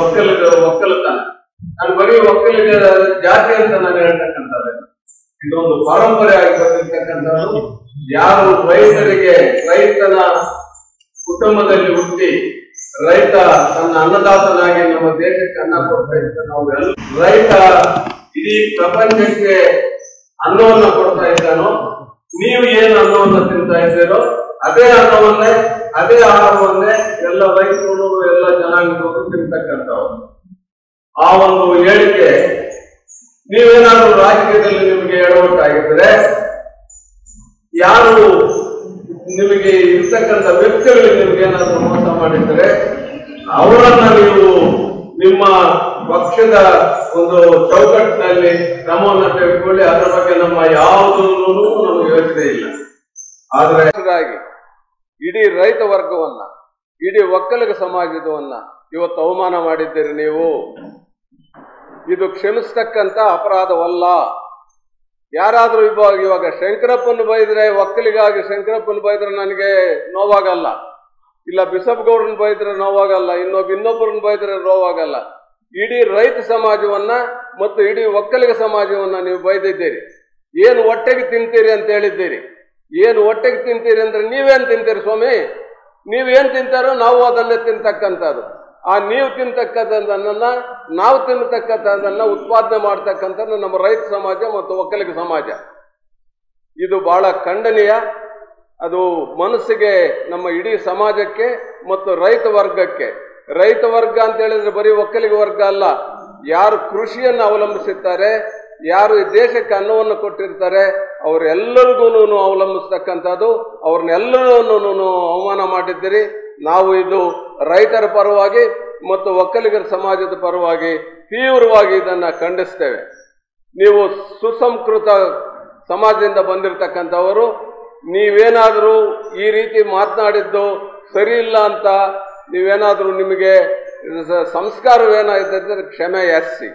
ಒಕ್ಕಲಿಗ ಒಕ್ಕಲತನ ನಾನು ಬರೀ ಒಕ್ಕಲಿಗ ಜಾತಿ ಅಂತ ನಾನು ಹೇಳ್ತಕ್ಕಂಥದ್ದು. ಇದೊಂದು ಪರಂಪರೆ ಆಗಿ ಯಾರು ರೈತರಿಗೆ ರೈತನ ಕುಟುಂಬದಲ್ಲಿ ಹುಟ್ಟಿ ರೈತ ತನ್ನ ಅನ್ನದಾತನಾಗಿ ನಮ್ಮ ದೇಶಕ್ಕೆ ಅನ್ನ ಕೊಡ್ತಾ ನಾವೆಲ್ಲ ರೈತ ಇಡೀ ಪ್ರಪಂಚಕ್ಕೆ ಅನ್ನವನ್ನ ಕೊಡ್ತಾ ಇದ್ದಾನೋ, ನೀವು ಏನು ಅನ್ನವನ್ನ ತಿಂತಾ ಇದ್ದೀರೋ, ಅದೇ ಅನ್ನವನ್ನೇ, ಅದೇ ಆಹಾರವನ್ನೇ ಎಲ್ಲ ರೈತರು ಜನಾಂಗದವರು ಆ ಒಂದು ಹೇಳಿಕೆ ನೀವೇನಾದ್ರೂ ರಾಜಕೀಯದಲ್ಲಿ ನಿಮಗೆ ಎಡವಟ್ಟಾಗಿದ್ರೆ ಯಾರು ನಿಮಗೆ ಇರ್ತಕ್ಕಂಥ ವ್ಯಕ್ತಿಗಳಿಗೆ ನಿಮ್ಗೆ ಏನಾದರೂ ಮೋಸ ಮಾಡಿದ್ರೆ ಅವರನ್ನ ನೀವು ನಿಮ್ಮ ಪಕ್ಷದ ಒಂದು ಚೌಕಟ್ಟಿನಲ್ಲಿ ಕ್ರಮವನ್ನು ತೆಗೆದುಕೊಳ್ಳಿ. ಅದರ ಬಗ್ಗೆ ನಮ್ಮ ಯಾವುದೂ ನಮಗೆ ಯೋಚನೆ ಇಲ್ಲ. ಆದ್ರೆ ಇಡೀ ರೈತ ವರ್ಗವನ್ನ ಇಡೀ ಒಕ್ಕಲಿಗ ಸಮಾಜದವನ್ನ ಇವತ್ತು ಅವಮಾನ ಮಾಡಿದ್ದೀರಿ ನೀವು? ಇದು ಕ್ಷಮಿಸ್ತಕ್ಕಂಥ ಅಪರಾಧವಲ್ಲ. ಯಾರಾದರೂ ಇವಾಗ ಇವಾಗ ಶಂಕರಪ್ಪನ ಬೈದ್ರೆ ಒಕ್ಕಲಿಗಾಗಿ ಶಂಕರಪ್ಪನ ಬೈದ್ರೆ ನನಗೆ ನೋವಾಗಲ್ಲ. ಇಲ್ಲ ಬಿಸಪ್ ಗೌಡ್ರನ್ನ ಬೈದ್ರೆ ನೋವಾಗಲ್ಲ, ಇನ್ನೊಬ್ಬ ಇನ್ನೊಬ್ಬರನ್ನ ಬೈದ್ರೆ ನೋವಾಗಲ್ಲ. ಇಡೀ ರೈತ ಸಮಾಜವನ್ನ ಮತ್ತು ಇಡೀ ಒಕ್ಕಲಿಗ ಸಮಾಜವನ್ನ ನೀವು ಬೈದಿದ್ದೀರಿ. ಏನು ಹೊಟ್ಟೆಗೆ ತಿಂತೀರಿ ಅಂತ ಹೇಳಿದ್ದೀರಿ. ಏನು ಹೊಟ್ಟೆಗೆ ತಿಂತೀರಿ ಅಂದ್ರೆ ನೀವೇನು ತಿಂತೀರಿ ಸ್ವಾಮಿ? ನೀವೇನ್ ತಿಂತಾರೋ ನಾವು ಅದನ್ನೇ ತಿಂತಕ್ಕಂಥದ್ದು ಆ ನೀವು ತಿಂತಕ್ಕಂಥದ್ದನ್ನ ನಾವು ತಿನ್ನತಕ್ಕಂಥದ್ದನ್ನ ಉತ್ಪಾದನೆ ಮಾಡ್ತಕ್ಕಂಥದ್ದು ನಮ್ಮ ರೈತ ಸಮಾಜ ಮತ್ತು ಒಕ್ಕಲಿಗ ಸಮಾಜ. ಇದು ಬಹಳ ಖಂಡನೀಯ. ಅದು ಮನಸ್ಸಿಗೆ ನಮ್ಮ ಇಡೀ ಸಮಾಜಕ್ಕೆ ಮತ್ತು ರೈತ ವರ್ಗಕ್ಕೆ. ರೈತ ವರ್ಗ ಅಂತ ಹೇಳಿದ್ರೆ ಬರೀ ಒಕ್ಕಲಿಗ ವರ್ಗ ಅಲ್ಲ. ಯಾರು ಕೃಷಿಯನ್ನು ಅವಲಂಬಿಸಿರ್ತಾರೆ ಯಾರು ಈ ದೇಶಕ್ಕೆ ಅನ್ನವನ್ನು ಕೊಟ್ಟಿರ್ತಾರೆ ಅವರೆಲ್ಲರಿಗೂ ಅವಲಂಬಿಸ್ತಕ್ಕಂಥದ್ದು ಅವ್ರನ್ನೆಲ್ಲರನ್ನೂ ಅವಮಾನ ಮಾಡಿದ್ದೀರಿ. ನಾವು ಇದು ರೈತರ ಪರವಾಗಿ ಮತ್ತು ಒಕ್ಕಲಿಗರ ಸಮಾಜದ ಪರವಾಗಿ ತೀವ್ರವಾಗಿ ಇದನ್ನು ಖಂಡಿಸ್ತೇವೆ. ನೀವು ಸುಸಂಸ್ಕೃತ ಸಮಾಜದಿಂದ ಬಂದಿರತಕ್ಕಂಥವರು, ನೀವೇನಾದರೂ ಈ ರೀತಿ ಮಾತನಾಡಿದ್ದು ಸರಿ ಇಲ್ಲ ಅಂತ ನೀವೇನಾದರೂ ನಿಮಗೆ ಸಂಸ್ಕಾರವೇನಾಗಿದ್ದರೆ ಕ್ಷಮೆ ಯಾಚಿಸಿ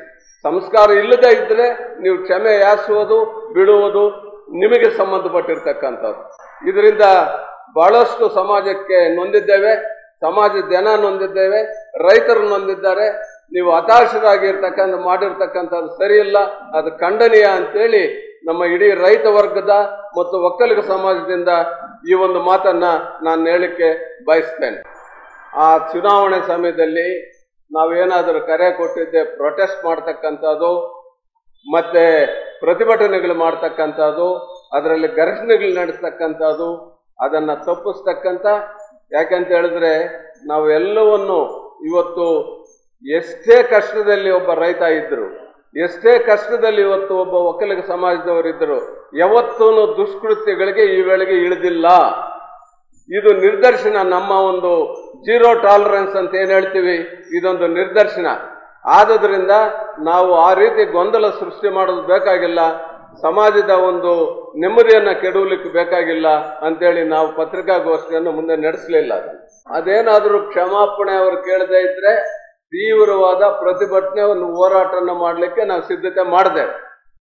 ಸಂಸ್ಕಾರ ಇಲ್ಲದೆ ಇದ್ರೆ ನೀವು ಕ್ಷಮೆ ಯಾಸುವುದು ಬಿಡುವುದು ನಿಮಗೆ ಸಂಬಂಧಪಟ್ಟಿರ್ತಕ್ಕಂಥದ್ದು. ಇದರಿಂದ ಬಹಳಷ್ಟು ಸಮಾಜಕ್ಕೆ ನೊಂದಿದ್ದೇವೆ, ಸಮಾಜ ಜನ ನೊಂದಿದ್ದೇವೆ, ರೈತರು ನೊಂದಿದ್ದಾರೆ. ನೀವು ಹತಾಶರಾಗಿರ್ತಕ್ಕಂಥ, ಮಾಡಿರ್ತಕ್ಕಂಥದ್ದು ಸರಿಯಿಲ್ಲ, ಅದು ಖಂಡನೀಯ ಅಂತೇಳಿ ನಮ್ಮ ಇಡೀ ರೈತ ವರ್ಗದ ಮತ್ತು ಒಕ್ಕಲಿಗ ಸಮಾಜದಿಂದ ಈ ಒಂದು ಮಾತನ್ನ ನಾನು ಹೇಳಲಿಕ್ಕೆ ಬಯಸ್ತೇನೆ. ಆ ಚುನಾವಣೆ ಸಮಯದಲ್ಲಿ ನಾವೇನಾದರೂ ಕರೆ ಕೊಟ್ಟಿದ್ದೆ ಪ್ರೊಟೆಸ್ಟ್ ಮಾಡ್ತಕ್ಕಂಥದ್ದು, ಮತ್ತೆ ಪ್ರತಿಭಟನೆಗಳು ಮಾಡ್ತಕ್ಕಂಥದ್ದು, ಅದರಲ್ಲಿ ಘರ್ಷಣೆಗಳು ನಡೆಸ್ತಕ್ಕಂಥದ್ದು, ಅದನ್ನು ತಪ್ಪಿಸ್ತಕ್ಕಂಥ, ಯಾಕಂತ ಹೇಳಿದ್ರೆ ನಾವು ಎಲ್ಲವನ್ನು ಇವತ್ತು ಎಷ್ಟೇ ಕಷ್ಟದಲ್ಲಿ ಒಬ್ಬ ರೈತ ಇದ್ದರು ಎಷ್ಟೇ ಕಷ್ಟದಲ್ಲಿ ಇವತ್ತು ಒಬ್ಬ ಒಕ್ಕಲಿಗ ಸಮಾಜದವರಿದ್ದರು ಯಾವತ್ತೂ ದುಷ್ಕೃತ್ಯಗಳಿಗೆ ಈ ವೇಳೆಗೆ ಇಳಿದಿಲ್ಲ. ಇದು ನಿರ್ದರ್ಶನ, ನಮ್ಮ ಒಂದು ಜೀರೋ ಟಾಲರೆನ್ಸ್ ಅಂತ ಏನು ಹೇಳ್ತೀವಿ? ಇದೊಂದು ನಿರ್ದರ್ಶನ. ಆದುದರಿಂದ ನಾವು ಆ ರೀತಿ ಗೊಂದಲ ಸೃಷ್ಟಿ ಮಾಡೋದು ಬೇಕಾಗಿಲ್ಲ, ಸಮಾಜದ ಒಂದು ನೆಮ್ಮದಿಯನ್ನು ಕೆಡವಲಿಕ್ಕೆ ಬೇಕಾಗಿಲ್ಲ ಅಂತೇಳಿ ನಾವು ಪತ್ರಿಕಾಗೋಷ್ಠಿಯನ್ನು ಮುಂದೆ ನಡೆಸಲಿಲ್ಲ. ಅದೇನಾದರೂ ಕ್ಷಮಾಪಣೆ ಅವರು ಕೇಳದೇ ಇದ್ರೆ ತೀವ್ರವಾದ ಪ್ರತಿಭಟನೆ ಒಂದು ಹೋರಾಟನ ಮಾಡಲಿಕ್ಕೆ ನಾವು ಸಿದ್ಧತೆ ಮಾಡಿದೆವು.